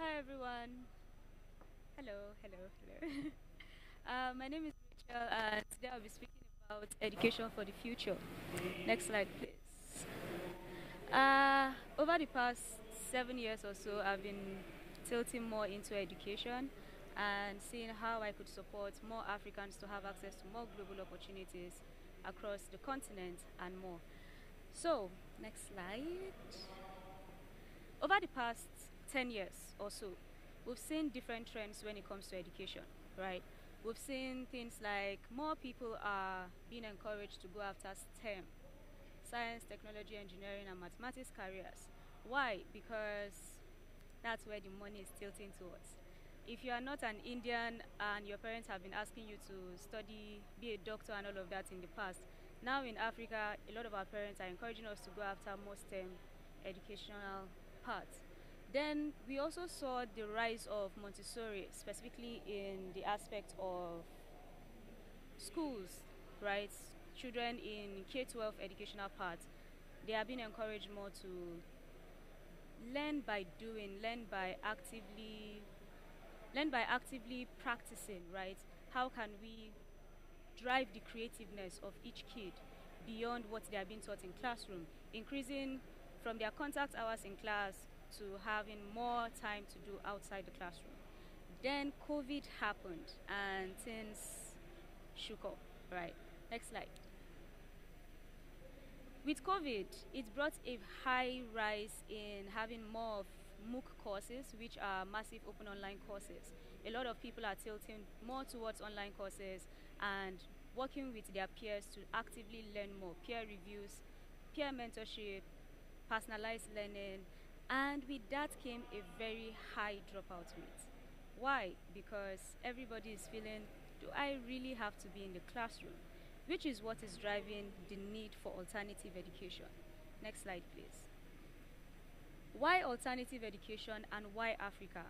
Hi everyone. Hello, hello, hello. uh, my name is Rachael, and today I'll be speaking about education for the future. Next slide, please. Uh, over the past seven years or so, I've been tilting more into education and seeing how I could support more Africans to have access to more global opportunities across the continent and more. So, next slide. Over the past 10 years or so, we've seen different trends when it comes to education, right? We've seen things like more people are being encouraged to go after STEM, science, technology, engineering, and mathematics careers. Why? Because that's where the money is tilting towards. If you are not an Indian and your parents have been asking you to study, be a doctor, and all of that in the past, now in Africa, a lot of our parents are encouraging us to go after more STEM educational paths. Then we also saw the rise of Montessori, specifically in the aspect of schools, right? Children in K 12 educational paths, they are being encouraged more to learn by doing, learn by actively, learn by actively practicing, right? How can we drive the creativeness of each kid beyond what they are being taught in classroom, increasing from their contact hours in class to having more time to do outside the classroom. Then COVID happened and things shook up. Right. Next slide. With COVID, it brought a high rise in having more MOOC courses, which are massive open online courses. A lot of people are tilting more towards online courses and working with their peers to actively learn more, peer reviews, peer mentorship, personalized learning, and with that came a very high dropout rate. Why? Because everybody is feeling, do I really have to be in the classroom? Which is what is driving the need for alternative education. Next slide, please. Why alternative education and why Africa?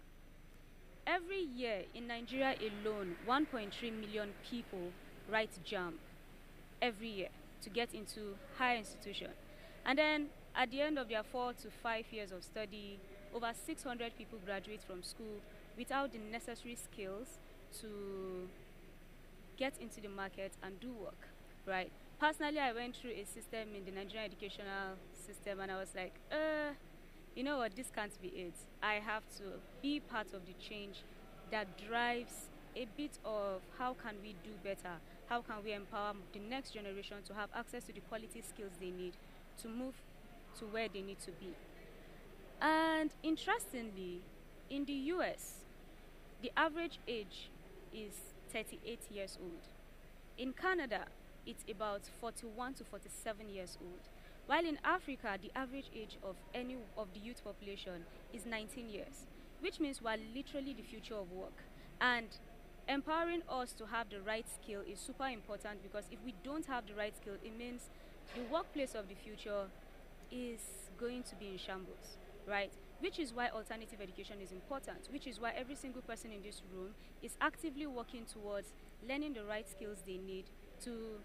Every year in Nigeria alone, 1.3 million people write JAMB every year to get into higher institution. And then at the end of their four to five years of study, over 600 people graduate from school without the necessary skills to get into the market and do work, right? Personally, I went through a system in the Nigerian educational system and I was like, uh, you know what, this can't be it. I have to be part of the change that drives a bit of how can we do better? How can we empower the next generation to have access to the quality skills they need to move to where they need to be. And interestingly, in the US, the average age is 38 years old. In Canada, it's about 41 to 47 years old. While in Africa, the average age of any of the youth population is 19 years, which means we're literally the future of work. And empowering us to have the right skill is super important because if we don't have the right skill, it means the workplace of the future is going to be in shambles, right? Which is why alternative education is important, which is why every single person in this room is actively working towards learning the right skills they need to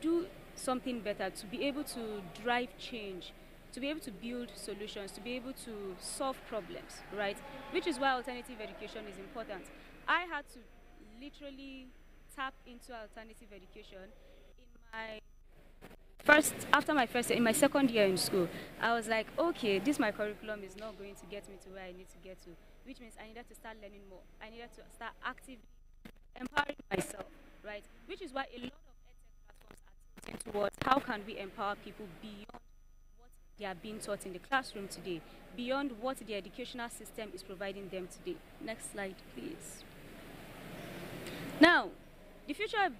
do something better, to be able to drive change, to be able to build solutions, to be able to solve problems, right? Which is why alternative education is important. I had to literally tap into alternative education in my first after my first year, in my second year in school i was like okay this my curriculum is not going to get me to where i need to get to which means i needed to start learning more. I needed to start actively empowering myself right? Which is why a lot of edtech platforms are tilting towards how can we empower people beyond what they are being taught in the classroom today beyond what the educational system is providing them today. Next slide please. Now the future of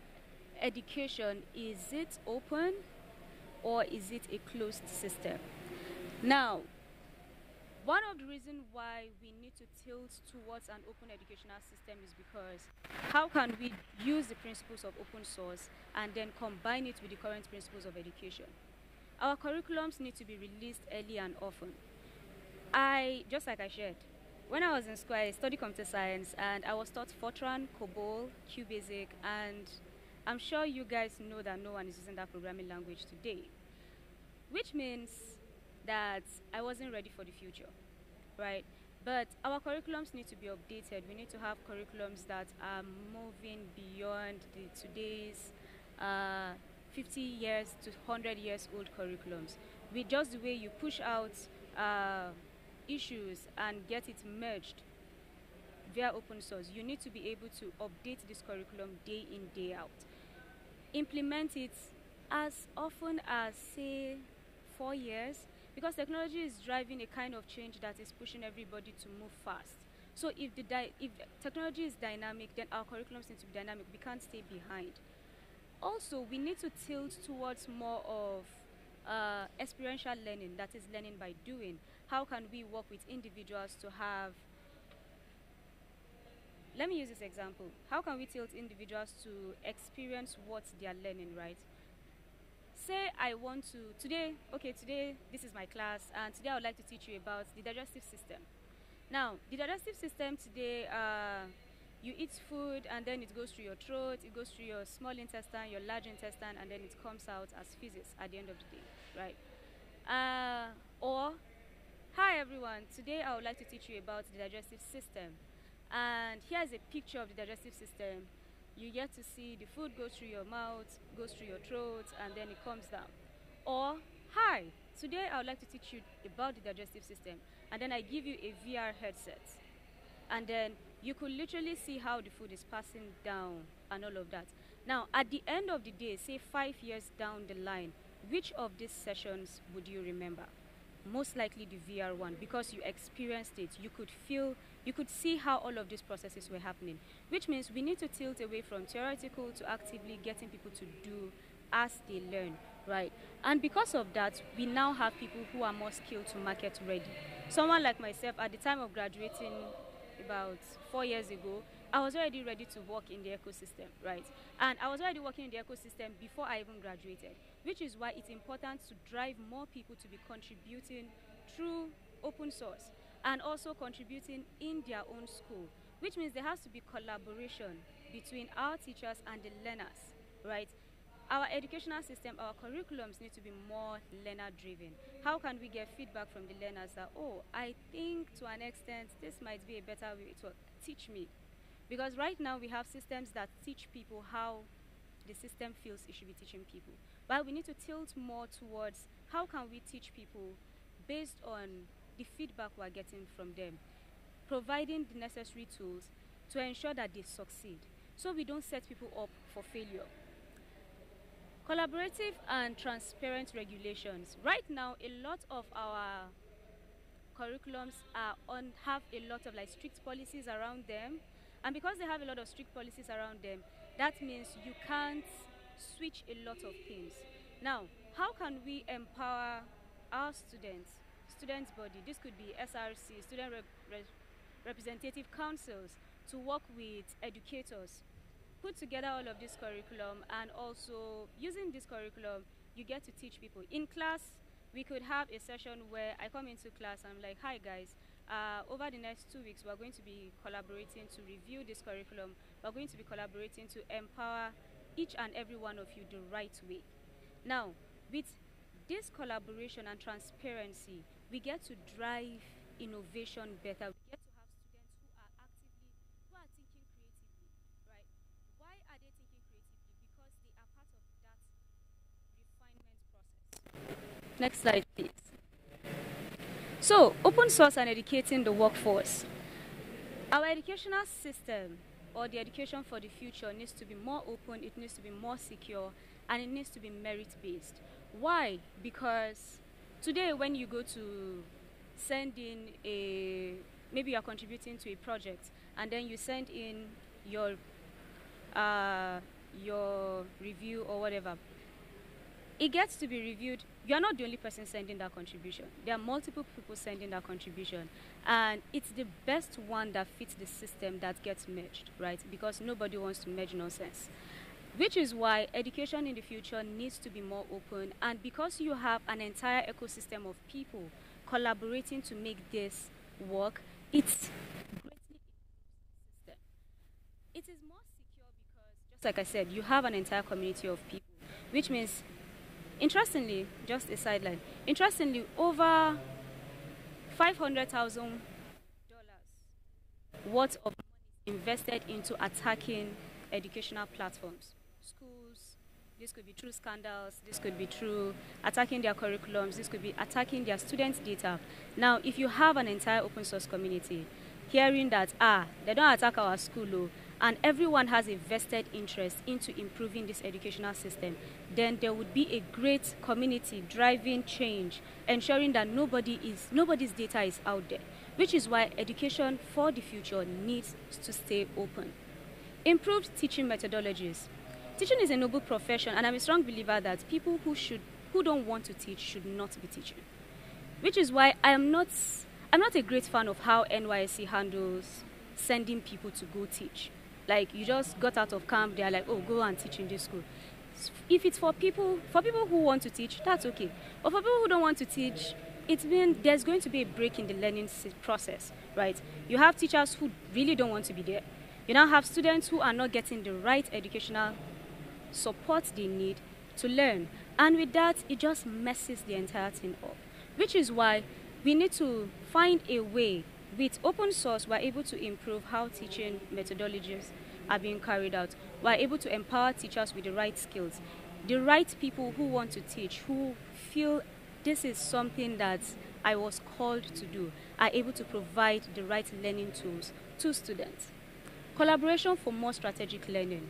education is it open or is it a closed system? Now, one of the reasons why we need to tilt towards an open educational system is because how can we use the principles of open source and then combine it with the current principles of education? Our curriculums need to be released early and often. I, just like I shared, when I was in school, I studied computer science and I was taught Fortran, COBOL, QBasic, and I'm sure you guys know that no one is using that programming language today, which means that I wasn't ready for the future, right? But our curriculums need to be updated. We need to have curriculums that are moving beyond the today's uh, 50 years to 100 years old curriculums. With just the way you push out uh, issues and get it merged via open source, you need to be able to update this curriculum day in, day out. Implement it as often as, say, four years, because technology is driving a kind of change that is pushing everybody to move fast. So if the if technology is dynamic, then our curriculums need to be dynamic. We can't stay behind. Also, we need to tilt towards more of uh, experiential learning, that is learning by doing. How can we work with individuals to have let me use this example. How can we tilt individuals to experience what they are learning, right? Say I want to, today, okay, today this is my class, and today I would like to teach you about the digestive system. Now, the digestive system today, uh, you eat food and then it goes through your throat, it goes through your small intestine, your large intestine, and then it comes out as feces at the end of the day, right? Uh, or, hi everyone, today I would like to teach you about the digestive system. And here's a picture of the digestive system. You get to see the food goes through your mouth, goes through your throat, and then it comes down. Or, hi, today I would like to teach you about the digestive system. And then I give you a VR headset. And then you could literally see how the food is passing down and all of that. Now, at the end of the day, say five years down the line, which of these sessions would you remember? Most likely the VR one because you experienced it. You could feel you could see how all of these processes were happening, which means we need to tilt away from theoretical to actively getting people to do as they learn, right? And because of that, we now have people who are more skilled to market ready. Someone like myself, at the time of graduating about four years ago, I was already ready to work in the ecosystem, right? And I was already working in the ecosystem before I even graduated, which is why it's important to drive more people to be contributing through open source and also contributing in their own school, which means there has to be collaboration between our teachers and the learners, right? Our educational system, our curriculums need to be more learner driven. How can we get feedback from the learners that, oh, I think to an extent this might be a better way to teach me? Because right now we have systems that teach people how the system feels it should be teaching people. But we need to tilt more towards how can we teach people based on the feedback we're getting from them, providing the necessary tools to ensure that they succeed so we don't set people up for failure. Collaborative and transparent regulations. Right now, a lot of our curriculums are on have a lot of like strict policies around them, and because they have a lot of strict policies around them, that means you can't switch a lot of things. Now, how can we empower our students students' body. This could be SRC, student rep rep representative councils, to work with educators, put together all of this curriculum, and also using this curriculum, you get to teach people. In class, we could have a session where I come into class and I'm like, hi guys, uh, over the next two weeks, we're going to be collaborating to review this curriculum. We're going to be collaborating to empower each and every one of you the right way. Now, with this collaboration and transparency, we get to drive innovation better. We get to have students who are actively, who are thinking creatively, right? Why are they thinking creatively? Because they are part of that refinement process. Next slide, please. So, open source and educating the workforce. Our educational system or the education for the future needs to be more open, it needs to be more secure, and it needs to be merit based. Why? Because Today, when you go to send in a, maybe you are contributing to a project, and then you send in your, uh, your review or whatever, it gets to be reviewed. You are not the only person sending that contribution. There are multiple people sending that contribution. And it's the best one that fits the system that gets merged, right? Because nobody wants to merge nonsense which is why education in the future needs to be more open and because you have an entire ecosystem of people collaborating to make this work it's greatly system. it is more secure because just like i said you have an entire community of people which means interestingly just a sideline interestingly over 500000 dollars worth of money invested into attacking educational platforms, schools. This could be through scandals. This could be through attacking their curriculums. This could be attacking their students' data. Now, if you have an entire open source community hearing that ah, they don't attack our school, oh, and everyone has a vested interest into improving this educational system, then there would be a great community driving change, ensuring that nobody is nobody's data is out there, which is why education for the future needs to stay open. Improved teaching methodologies. Teaching is a noble profession, and I'm a strong believer that people who should who don't want to teach should not be teaching. Which is why I am not I'm not a great fan of how NYSC handles sending people to go teach. Like you just got out of camp, they're like, oh, go and teach in this school. If it's for people, for people who want to teach, that's okay. But for people who don't want to teach, it's been there's going to be a break in the learning process, right? You have teachers who really don't want to be there. You now have students who are not getting the right educational support they need to learn. And with that, it just messes the entire thing up. Which is why we need to find a way with open source, we're able to improve how teaching methodologies are being carried out. We're able to empower teachers with the right skills, the right people who want to teach, who feel this is something that I was called to do, are able to provide the right learning tools to students. Collaboration for more strategic learning.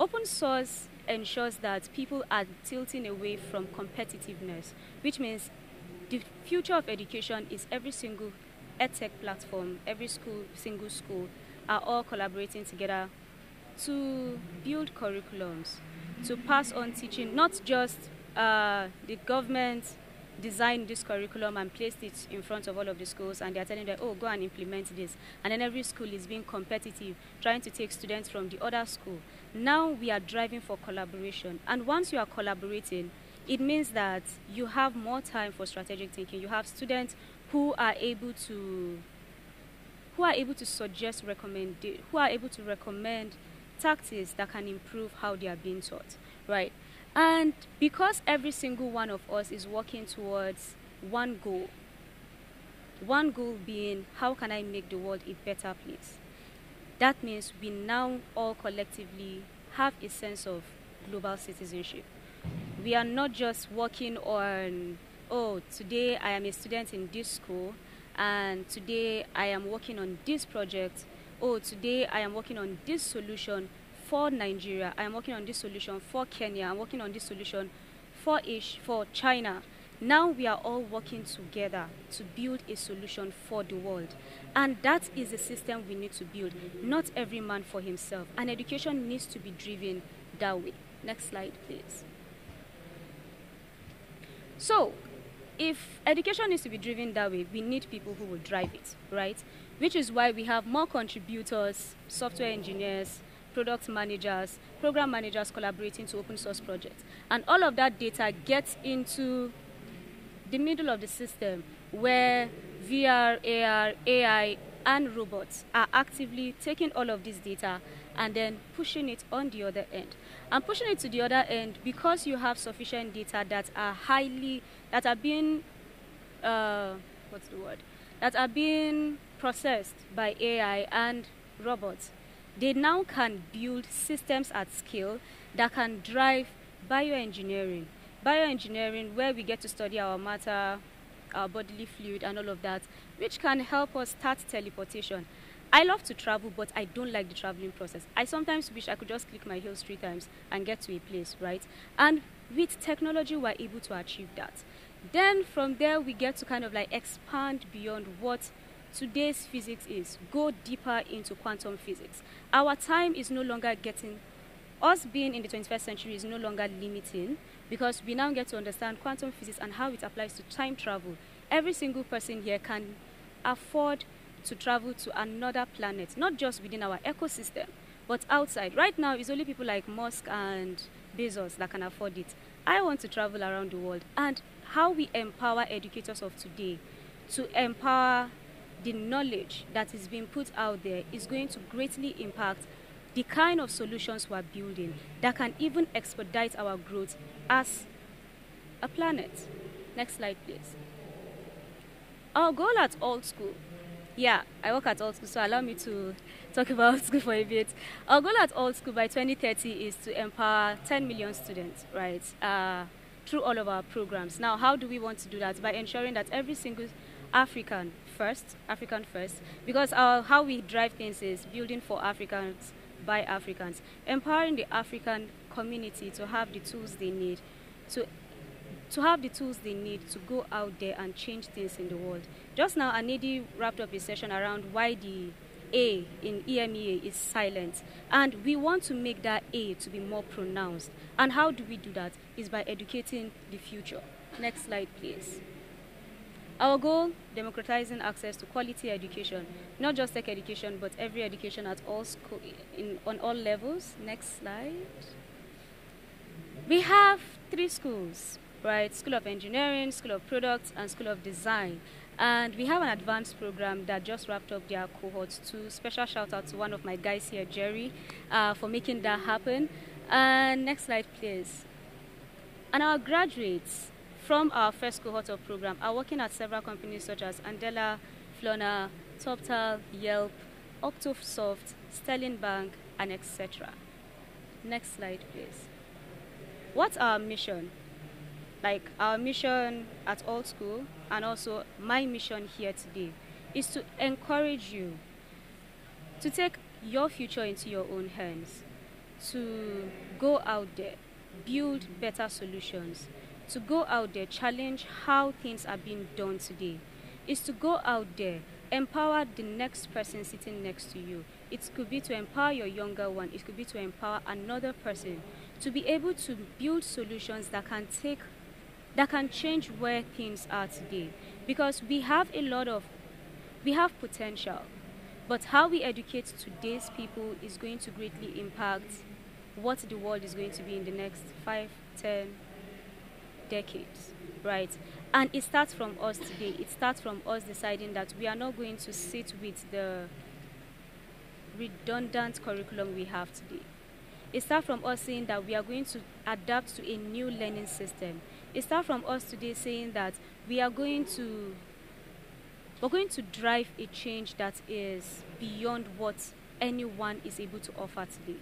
Open source ensures that people are tilting away from competitiveness, which means the future of education is every single edtech platform, every school, single school, are all collaborating together to build curriculums, to pass on teaching, not just uh, the government designed this curriculum and placed it in front of all of the schools and they're telling them, oh, go and implement this. And then every school is being competitive, trying to take students from the other school. Now we are driving for collaboration. And once you are collaborating, it means that you have more time for strategic thinking. You have students who are able to who are able to suggest recommend who are able to recommend tactics that can improve how they are being taught right and because every single one of us is working towards one goal one goal being how can i make the world a better place that means we now all collectively have a sense of global citizenship we are not just working on oh, today I am a student in this school, and today I am working on this project. Oh, today I am working on this solution for Nigeria. I am working on this solution for Kenya. I'm working on this solution for Ish, for China. Now we are all working together to build a solution for the world. And that is the system we need to build, not every man for himself. And education needs to be driven that way. Next slide, please. So, if education needs to be driven that way, we need people who will drive it, right? Which is why we have more contributors, software engineers, product managers, program managers collaborating to open source projects. And all of that data gets into the middle of the system where VR, AR, AI, and robots are actively taking all of this data and then pushing it on the other end. And pushing it to the other end because you have sufficient data that are highly, that are being, uh, what's the word? That are being processed by AI and robots. They now can build systems at scale that can drive bioengineering. Bioengineering, where we get to study our matter, our bodily fluid, and all of that, which can help us start teleportation. I love to travel, but I don't like the traveling process. I sometimes wish I could just click my heels three times and get to a place, right? And with technology, we're able to achieve that. Then from there, we get to kind of like expand beyond what today's physics is, go deeper into quantum physics. Our time is no longer getting, us being in the 21st century is no longer limiting because we now get to understand quantum physics and how it applies to time travel. Every single person here can afford to travel to another planet, not just within our ecosystem, but outside. Right now, it's only people like Musk and Bezos that can afford it. I want to travel around the world. And how we empower educators of today to empower the knowledge that is being put out there is going to greatly impact the kind of solutions we're building that can even expedite our growth as a planet. Next slide, please. Our goal at Alt School Yeah, I work at Alt School, so allow me to talk about Alt School for a bit. Our goal at Alt School by 2030 is to empower 10 million students, right, uh, through all of our programs. Now, how do we want to do that? By ensuring that every single African first, African first, because our, how we drive things is building for Africans by Africans, empowering the African community to have the tools they need to to have the tools they need to go out there and change things in the world. Just now, Anedi wrapped up a session around why the A in EMEA is silent. And we want to make that A to be more pronounced. And how do we do that? Is by educating the future. Next slide, please. Our goal, democratizing access to quality education, not just tech education, but every education at Alt School, in, on all levels. Next slide. We have three schools, right? School of Engineering, School of Products, and School of Design. And we have an advanced program that just wrapped up their cohort too. Special shout out to one of my guys here, Jerry, uh, for making that happen. And next slide, please. And our graduates from our first cohort of program are working at several companies such as Andela, Flona, TopTal, Yelp, Octosoft, Sterling Bank, and etc. Next slide, please. What's our mission? like our mission at Alt School and also my mission here today is to encourage you to take your future into your own hands, to go out there, build better solutions, to go out there, challenge how things are being done today, is to go out there, empower the next person sitting next to you. It could be to empower your younger one, it could be to empower another person to be able to build solutions that can take that can change where things are today. Because we have a lot of, we have potential, but how we educate today's people is going to greatly impact what the world is going to be in the next five, ten decades, right? And it starts from us today. It starts from us deciding that we are not going to sit with the redundant curriculum we have today. It starts from us saying that we are going to adapt to a new learning system it starts from us today saying that we are going to we're going to drive a change that is beyond what anyone is able to offer today.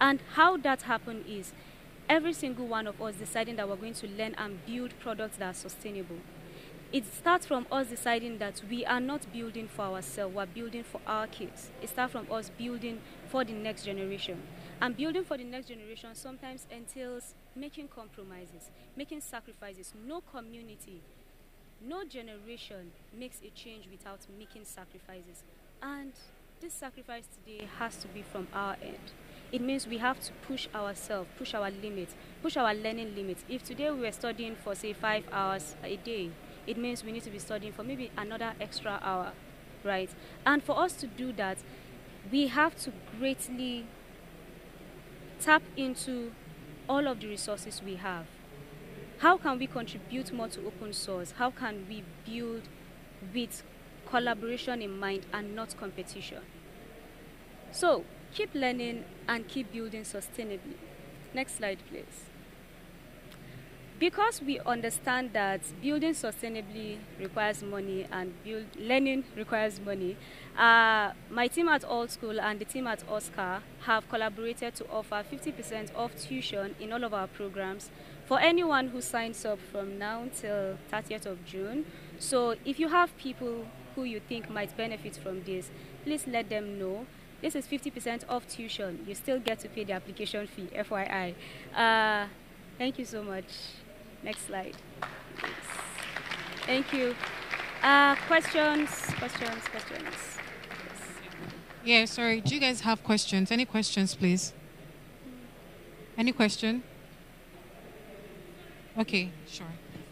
And how that happens is every single one of us deciding that we're going to learn and build products that are sustainable. It starts from us deciding that we are not building for ourselves, we're building for our kids. It starts from us building for the next generation. And building for the next generation sometimes entails making compromises, making sacrifices. No community, no generation makes a change without making sacrifices. And this sacrifice today has to be from our end. It means we have to push ourselves, push our limits, push our learning limits. If today we were studying for, say, five hours a day, it means we need to be studying for maybe another extra hour, right? And for us to do that, we have to greatly tap into all of the resources we have. How can we contribute more to open source? How can we build with collaboration in mind and not competition? So, keep learning and keep building sustainably. Next slide, please. Because we understand that building sustainably requires money and build, learning requires money, uh, my team at Alt School and the team at OSCA have collaborated to offer 50% off tuition in all of our programs for anyone who signs up from now till 30th of June. So if you have people who you think might benefit from this, please let them know. This is 50% off tuition. You still get to pay the application fee, FYI. Uh, thank you so much. Next slide. Thank you. Uh, questions, questions, questions. Yeah, sorry. Do you guys have questions? Any questions, please? Any question? Okay, sure.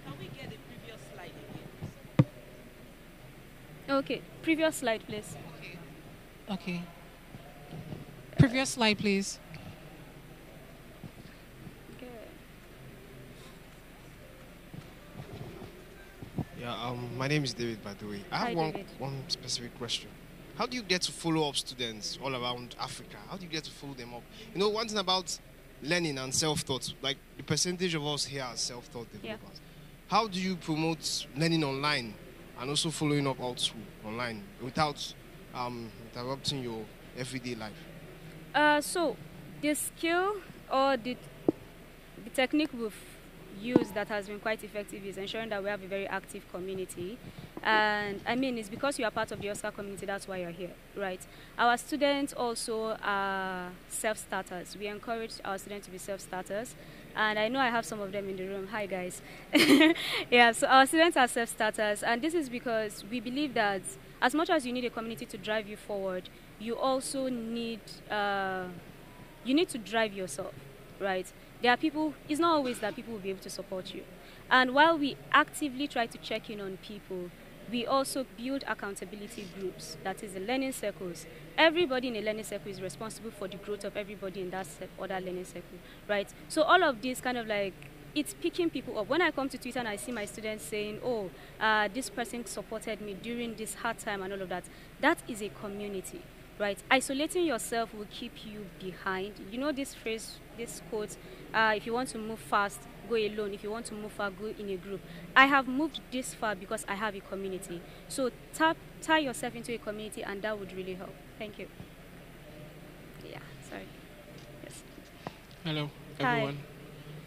Can we get the previous slide again? Okay, previous slide, please. Okay. Okay. Previous slide, please. Yeah, um, my name is David, by the way. I have Hi, one, David. one specific question. How do you get to follow up students all around Africa? How do you get to follow them up? You know, one thing about learning and self-taught, like the percentage of us here are self-taught Yeah. developers. How do you promote learning online and also following up all through online without um, interrupting your everyday life? Uh, so, the skill or the, the technique we've used that has been quite effective is ensuring that we have a very active community. And I mean, it's because you are part of the OSCA community, that's why you're here, right? Our students also are self starters. We encourage our students to be self starters. And I know I have some of them in the room. Hi, guys. yeah, so our students are self starters. And this is because we believe that as much as you need a community to drive you forward, you also need uh, you need to drive yourself, right? There are people. It's not always that people will be able to support you, and while we actively try to check in on people, we also build accountability groups. That is the learning circles. Everybody in a learning circle is responsible for the growth of everybody in that other learning circle, right? So all of this kind of like it's picking people up. When I come to Twitter and I see my students saying, "Oh, uh, this person supported me during this hard time and all of that," that is a community right? Isolating yourself will keep you behind. You know this phrase, this quote, uh, if you want to move fast, go alone. If you want to move far, go in a group. I have moved this far because I have a community. So tap, tie yourself into a community and that would really help. Thank you. Yeah, sorry. Yes. Hello, everyone. Hi.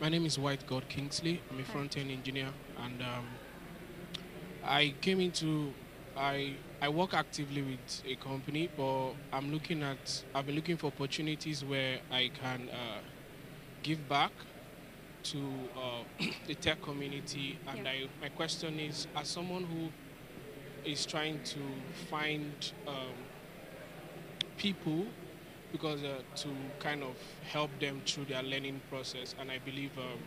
My name is White God Kingsley. I'm a front-end engineer, and um, I came into I I work actively with a company, but I'm looking at I've been looking for opportunities where I can uh, give back to uh, the tech community. And Yeah. I, my question is, as someone who is trying to find um, people because uh, to kind of help them through their learning process. And I believe um,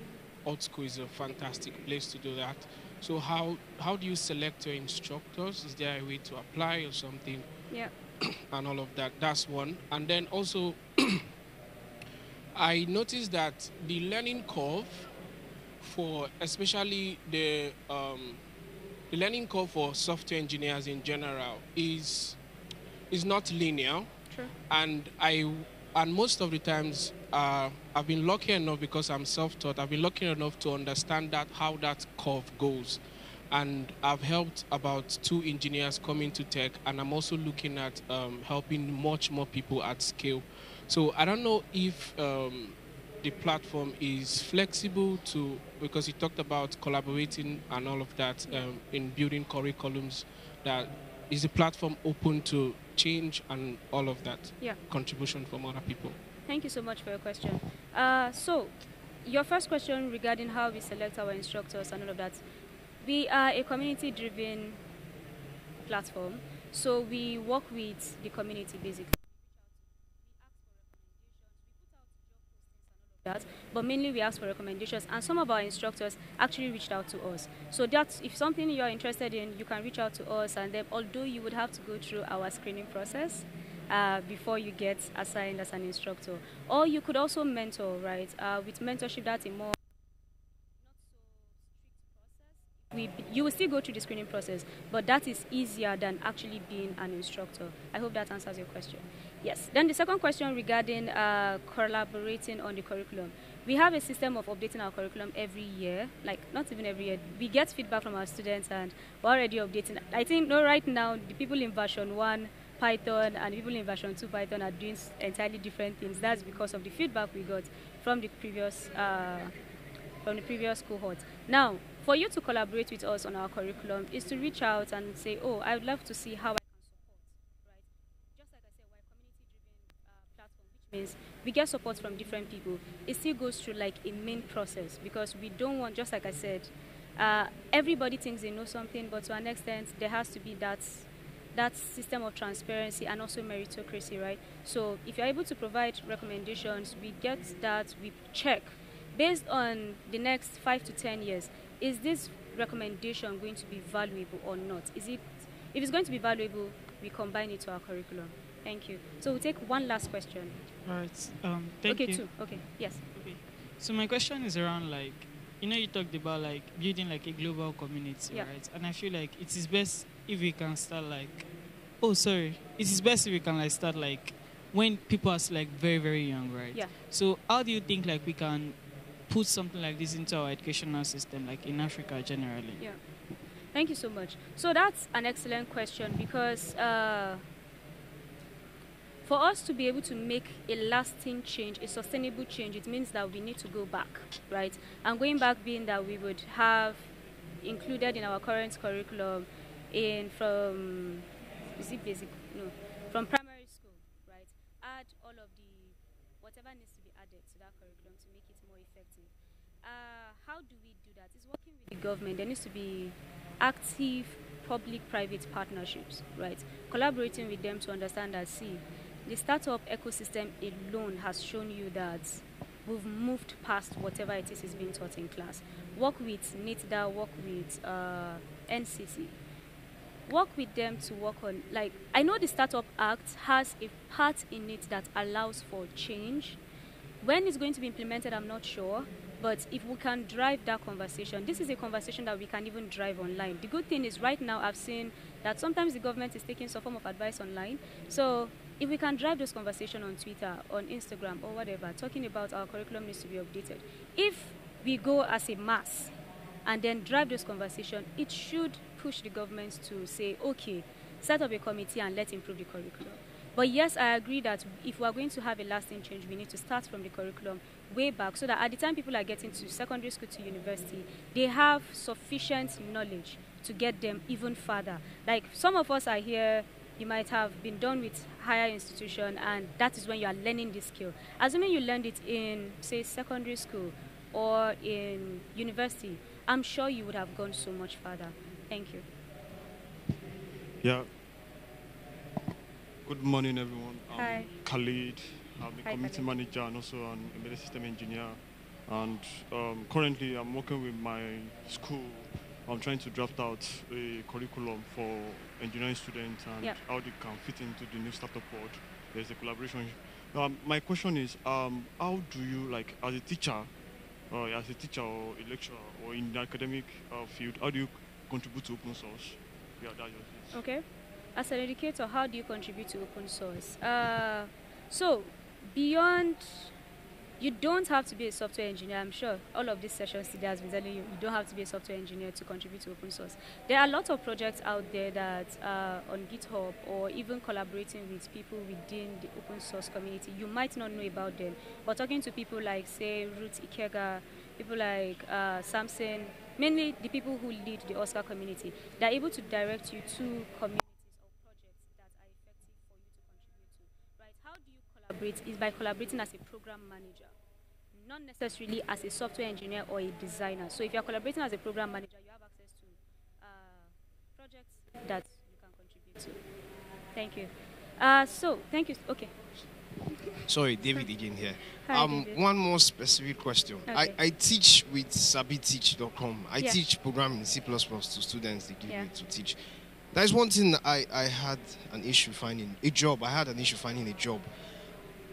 School is a fantastic place to do that. So how how do you select your instructors? Is there a way to apply or something Yeah. and all of that? That's one. And then also, I noticed that the learning curve for especially the um, the learning curve for software engineers in general is is not linear True. and I and most of the times uh, I've been lucky enough because I'm self-taught. I've been lucky enough to understand that how that curve goes, and I've helped about two engineers come into tech, and I'm also looking at um, helping much more people at scale. So I don't know if um, the platform is flexible to because you talked about collaborating and all of that um, in building curriculums. That is the platform open to change and all of that Yeah. contribution from other people. Thank you so much for your question. Uh, so, your first question regarding how we select our instructors and all of that. We are a community driven platform, so we work with the community basically. That, but mainly we ask for recommendations and some of our instructors actually reached out to us so that's if something you're interested in you can reach out to us and then although you would have to go through our screening process uh, before you get assigned as an instructor. Or you could also mentor, right? Uh, with mentorship, that's a more we, you will still go through the screening process, but that is easier than actually being an instructor. I hope that answers your question. Yes. Then the second question regarding uh, collaborating on the curriculum. We have a system of updating our curriculum every year, like not even every year. We get feedback from our students and we're already updating. I think no, right now the people in version one Python and people in version 2 Python are doing entirely different things. That's because of the feedback we got from the previous uh, from the previous cohort. Now, for you to collaborate with us on our curriculum is to reach out and say, "Oh, I would love to see how I can support." Right? Just like I said, we're community-driven uh, platform, which means we get support from different people. It still goes through like a main process because we don't want, just like I said, uh, everybody thinks they know something, but to an extent, there has to be that that system of transparency and also meritocracy, right? So if you're able to provide recommendations, we get that, we check based on the next five to ten years, is this recommendation going to be valuable or not? Is it if it's going to be valuable, we combine it to our curriculum. Thank you. So we'll take one last question. All right. Um, thank you. okay, you. two. Okay, yes. Okay. So my question is around like, you know, you talked about like building like a global community, Yeah. right? And I feel like it is best if we can start like, oh sorry, it is best if we can like start like when people are like very very young, right? Yeah. So how do you think like we can put something like this into our educational system, like in Africa generally? Yeah. Thank you so much. So that's an excellent question because uh, for us to be able to make a lasting change, a sustainable change, it means that we need to go back, right? And going back being that we would have included in our current curriculum in from is it basic no from primary school, right? Add all of the whatever needs to be added to that curriculum to make it more effective. Uh, how do we do that? It's working with the government. There needs to be active public-private partnerships, right? Collaborating with them to understand that, see, the startup ecosystem alone has shown you that we've moved past whatever it is is being taught in class. Work with NITDA, work with uh, NCC, work with them to work on like i know the startup act has a part in it that allows for change when it's going to be implemented i'm not sure but if we can drive that conversation this is a conversation that we can even drive online the good thing is right now i've seen that sometimes the government is taking some form of advice online so if we can drive this conversation on twitter on instagram or whatever talking about our curriculum needs to be updated if we go as a mass and then drive this conversation, it should push the government to say, okay, set up a committee and let's improve the curriculum. But yes, I agree that if we are going to have a lasting change, we need to start from the curriculum way back so that at the time people are getting to secondary school to university, they have sufficient knowledge to get them even further. Like some of us are here, you might have been done with higher institution and that is when you are learning this skill. Assuming you learned it in, say, secondary school or in university, I'm sure you would have gone so much further. Thank you. Yeah. Good morning, everyone. I'm Hi. Khalid. I'm a Hi, community Khalid. manager and also an embedded system engineer. And um, currently, I'm working with my school. I'm trying to draft out a curriculum for engineering students and Yeah. how they can fit into the new startup world. There's a collaboration. Um, my question is, um, how do you, like, as a teacher, or as a teacher or a lecturer or in the academic uh, field, how do you contribute to open source? Yeah, that's just it. Okay. As an educator, how do you contribute to open source? Uh, so, beyond, you don't have to be a software engineer. I'm sure all of these sessions today has been telling you you don't have to be a software engineer to contribute to open source. There are a lot of projects out there that are on GitHub or even collaborating with people within the open source community. You might not know about them, but talking to people like, say, Ruth Ikegah, people like uh, Samson, mainly the people who lead the OSCA community, they're able to direct you to communities or projects that are effective for you to contribute to. Right? How do you collaborate? Is by collaborating as a program manager, not necessarily as a software engineer or a designer. So if you're collaborating as a program manager, you have access to uh, projects that you can contribute to. Thank you. Uh, so thank you. Okay. Sorry, David again here. Hi, um, David. one more specific question. I, Okay. I teach with sabiteach.com. I Yeah. teach programming in C++ to students they give Yeah. me to teach. That is one thing I, I had an issue finding a job. I had an issue finding a job.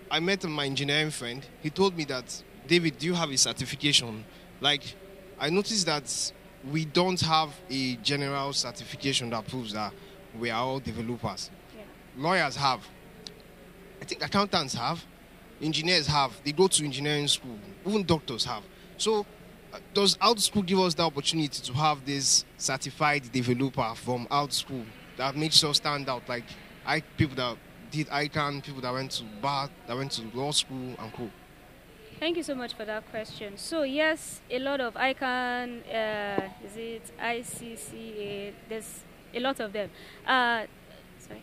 I met my engineering friend. He told me that, David, do you have a certification? Like, I noticed that we don't have a general certification that proves that we are all developers. Yeah. Lawyers have. I think accountants have. Engineers have. They go to engineering school. Even doctors have. So, uh, does Alt School give us the opportunity to have this certified developer from Alt School that makes us stand out? Like, I people that did ICAN, people that went to bar, that went to law school and co. Thank you so much for that question. So yes, a lot of ICAN, uh, is it ICCA? There's a lot of them. Uh, sorry.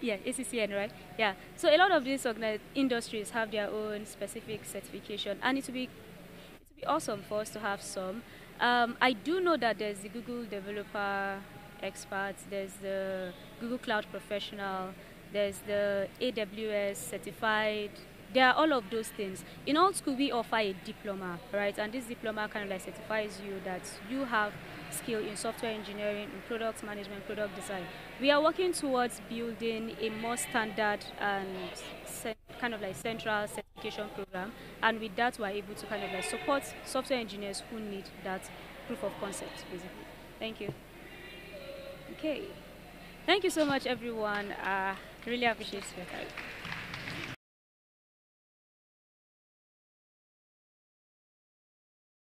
Yeah, ACCN, right? Yeah. So a lot of these industries have their own specific certification, and it would be it be awesome for us to have some. Um, I do know that there's the Google Developer Expert, there's the Google Cloud Professional, there's the AWS Certified. There are all of those things. In Alt School, we offer a diploma, right? And this diploma kind of like certifies you that you have skill in software engineering, in product management, product design. We are working towards building a more standard and kind of like central certification program, and with that, we're able to kind of like support software engineers who need that proof of concept, basically. Thank you. Okay. Thank you so much, everyone. Uh, really appreciate your time.